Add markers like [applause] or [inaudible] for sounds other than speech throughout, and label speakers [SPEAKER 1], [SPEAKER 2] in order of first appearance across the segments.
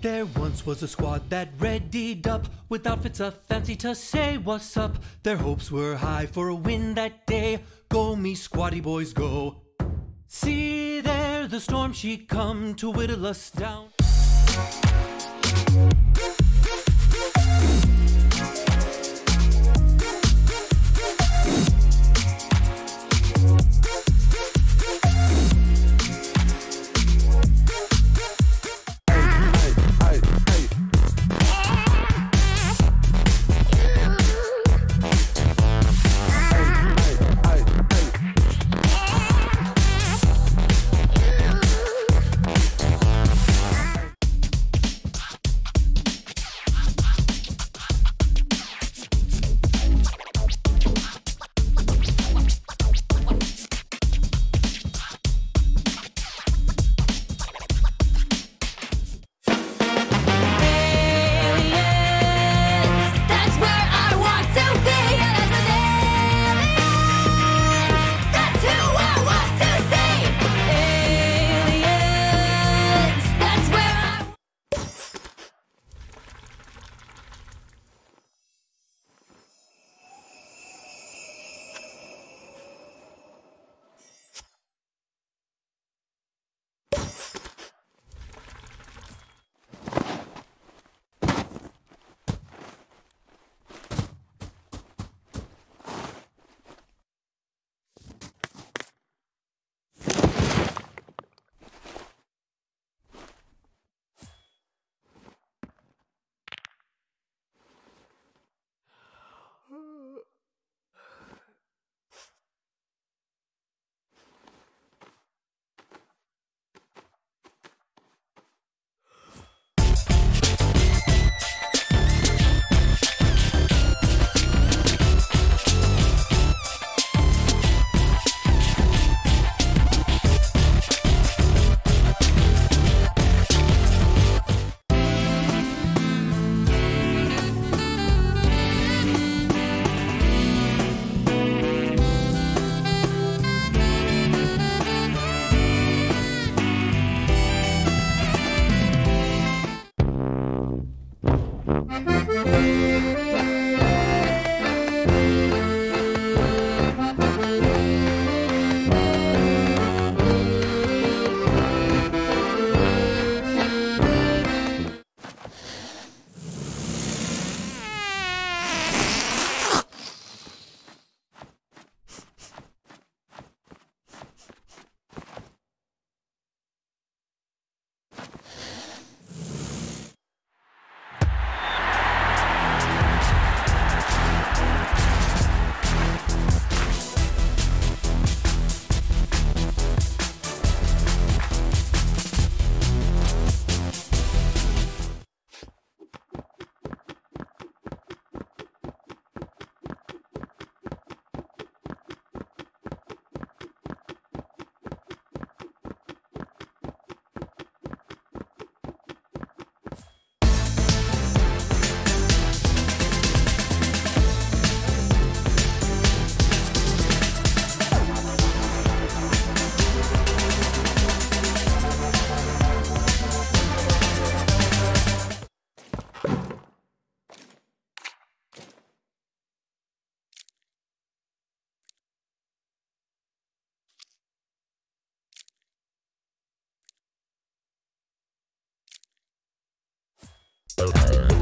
[SPEAKER 1] There once was a squad that readied up with outfits a fancy to say what's up. Their hopes were high for a win that day. Go me squatty boys go. See there the storm she come to whittle us down.
[SPEAKER 2] Okay.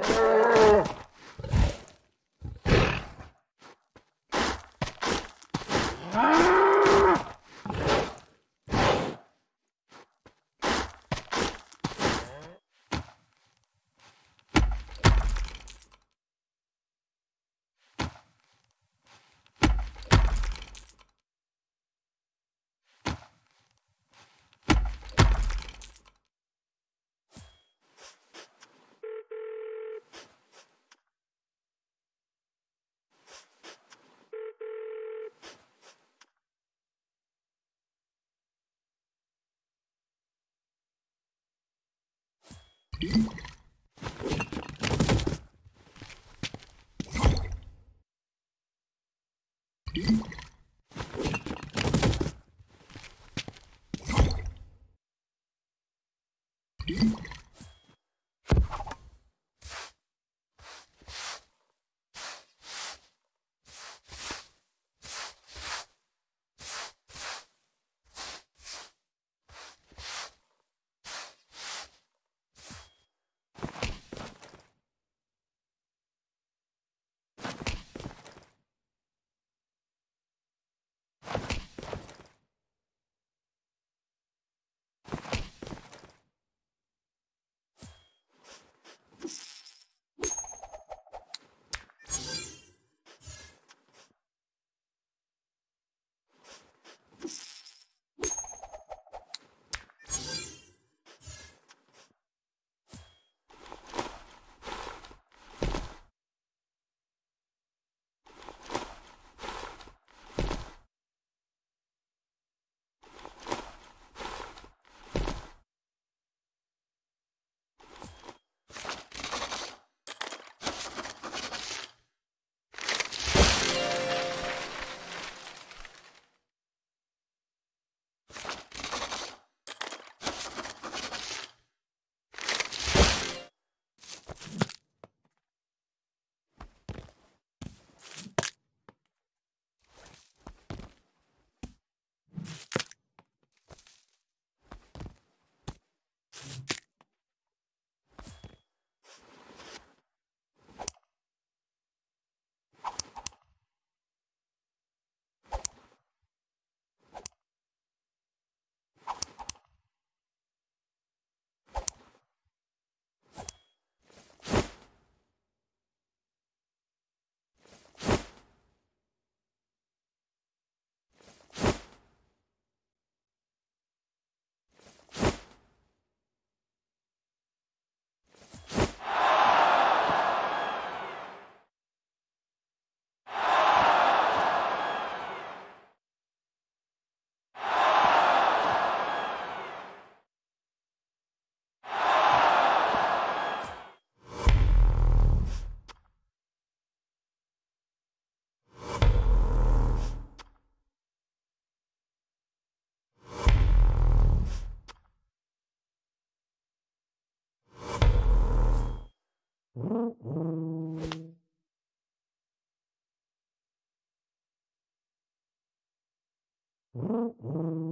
[SPEAKER 2] Yeah. Thank you. Mm-hmm. [laughs]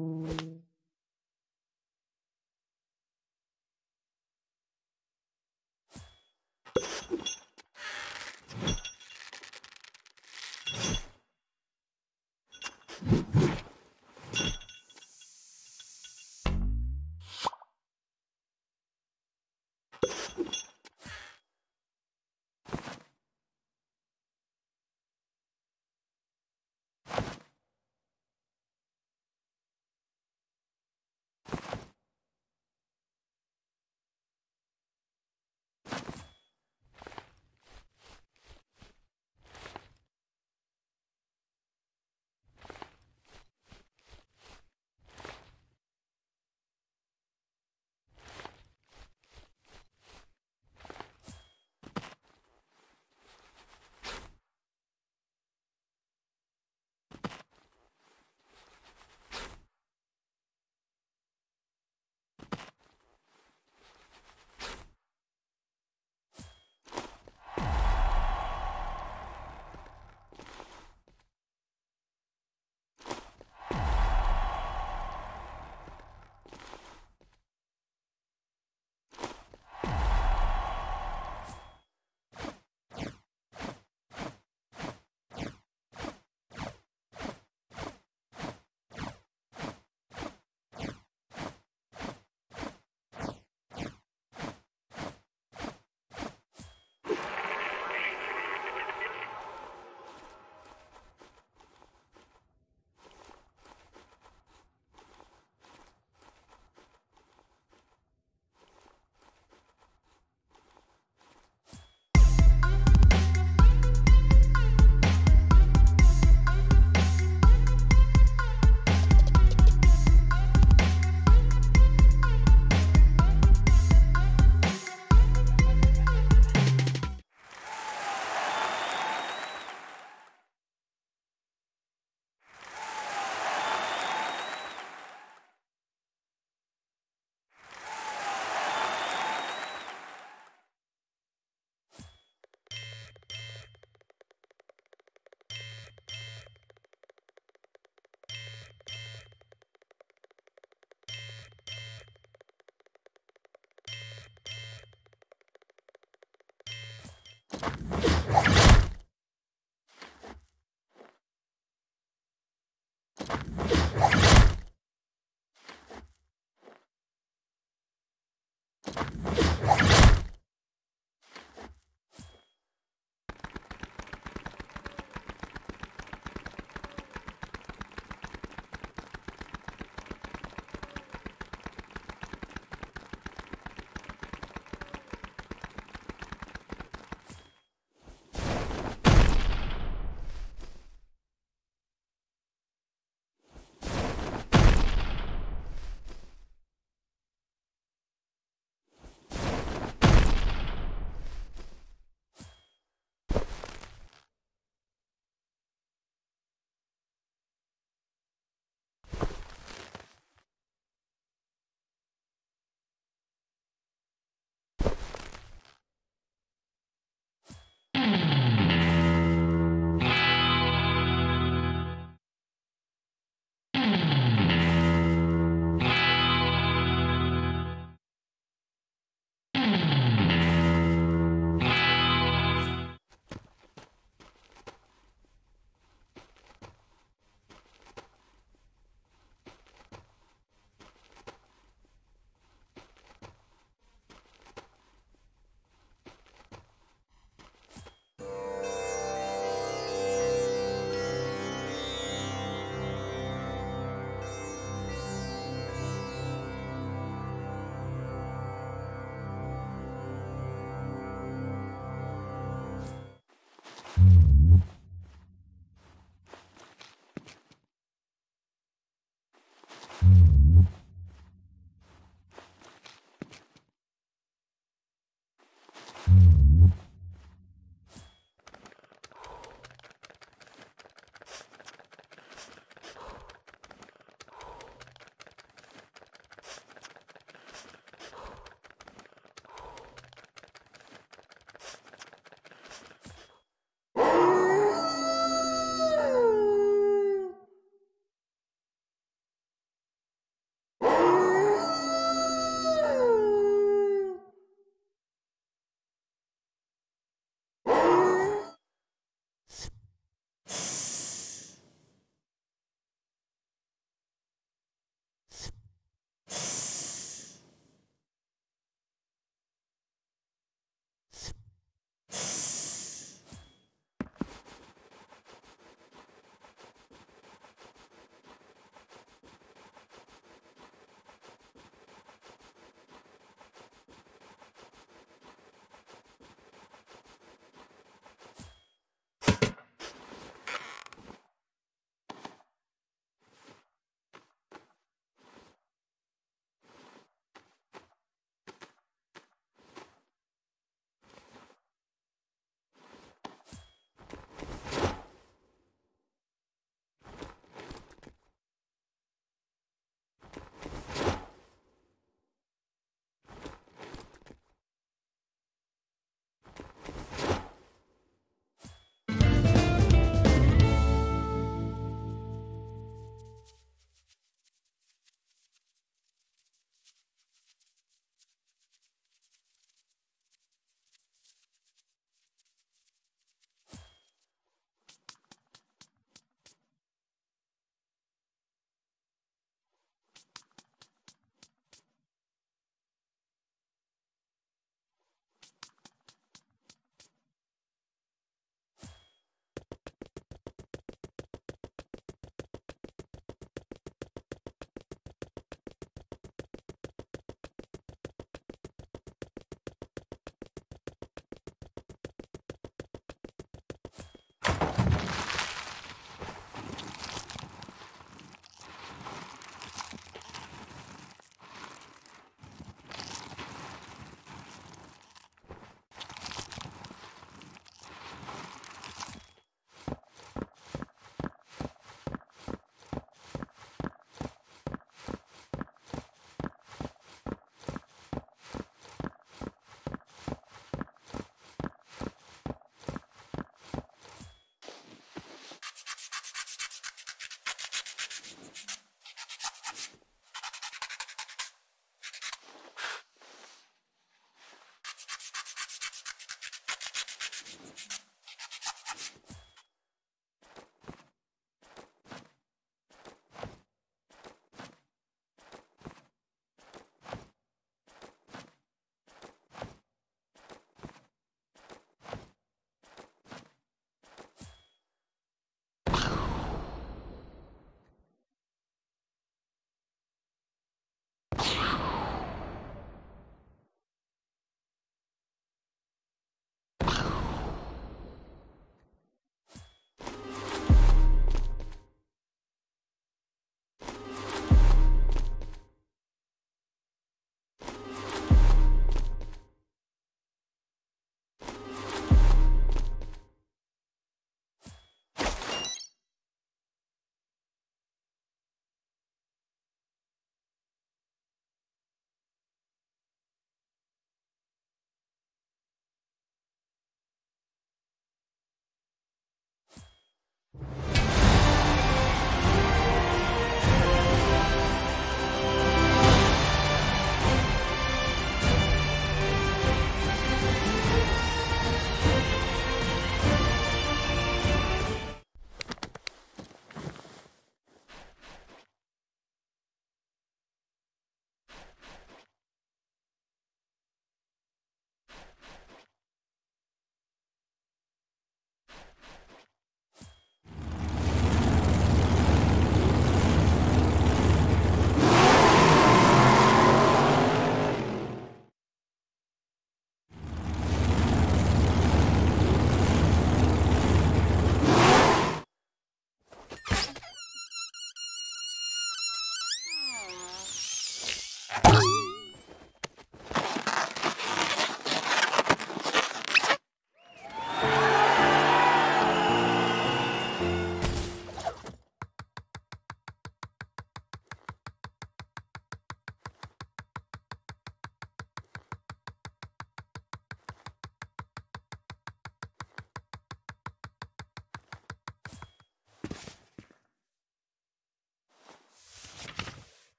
[SPEAKER 2] you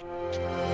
[SPEAKER 3] podcast.